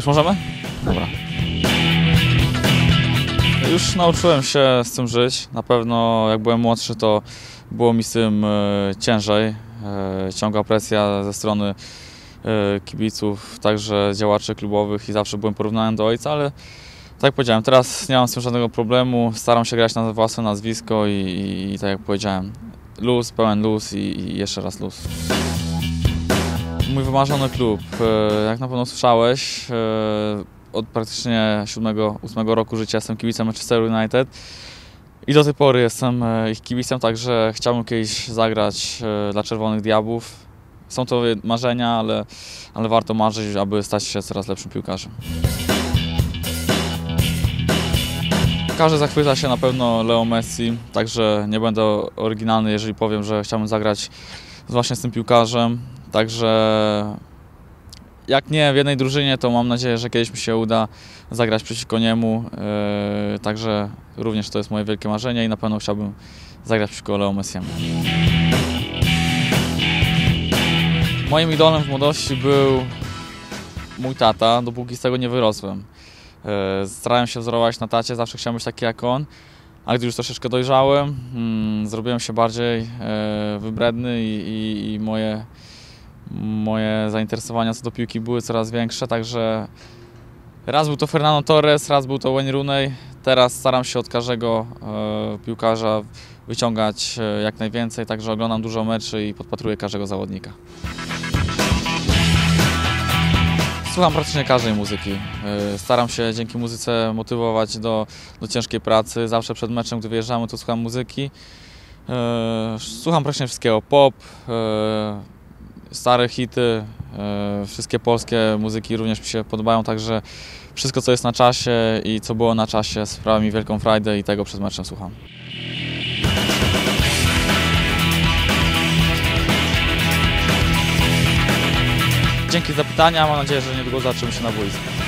Już możemy? Dobra. Już nauczyłem się z tym żyć. Na pewno jak byłem młodszy, to było mi z tym e, ciężej. E, ciągła presja ze strony e, kibiców, także działaczy klubowych i zawsze byłem porównany do ojca, ale tak jak powiedziałem, teraz nie mam z tym żadnego problemu. Staram się grać na własne nazwisko i, i, i tak jak powiedziałem, luz, pełen luz i, i jeszcze raz luz. Mój wymarzony klub, e, jak na pewno słyszałeś, e, od praktycznie 7-8 roku życia jestem kibicem Manchester United i do tej pory jestem e, ich kibicem, także chciałbym kiedyś zagrać dla Czerwonych Diabłów. Są to marzenia, ale, ale warto marzyć, aby stać się coraz lepszym piłkarzem. Każdy zachwyca się na pewno Leo Messi, także nie będę oryginalny, jeżeli powiem, że chciałbym zagrać właśnie z tym piłkarzem. Także jak nie w jednej drużynie, to mam nadzieję, że kiedyś mi się uda zagrać przeciwko niemu. Yy, Także również to jest moje wielkie marzenie i na pewno chciałbym zagrać przeciwko Leo Messiemu. Moim idolem w młodości był mój tata, dopóki z tego nie wyrosłem. Yy, Starałem się wzorować na tacie, zawsze chciałem być taki jak on. A gdy już troszeczkę dojrzałem, mm, zrobiłem się bardziej e, wybredny i, i, i moje, moje zainteresowania co do piłki były coraz większe, także raz był to Fernando Torres, raz był to Wayne Rooney. Teraz staram się od każdego e, piłkarza wyciągać e, jak najwięcej, także oglądam dużo meczy i podpatruję każdego zawodnika. Słucham praktycznie każdej muzyki. Yy, Staram się dzięki muzyce motywować do, do ciężkiej pracy. Zawsze przed meczem, gdy wyjeżdżamy, to słucham muzyki. Słucham praktycznie wszystkiego. Pop, stare hity, yy, wszystkie polskie muzyki również mi się podobają, także wszystko, co jest na czasie i co było na czasie sprawia mi wielką frajdę i tego przed meczem słucham. Dzięki za pytania, mam nadzieję, że niedługo zobaczymy się na boisku.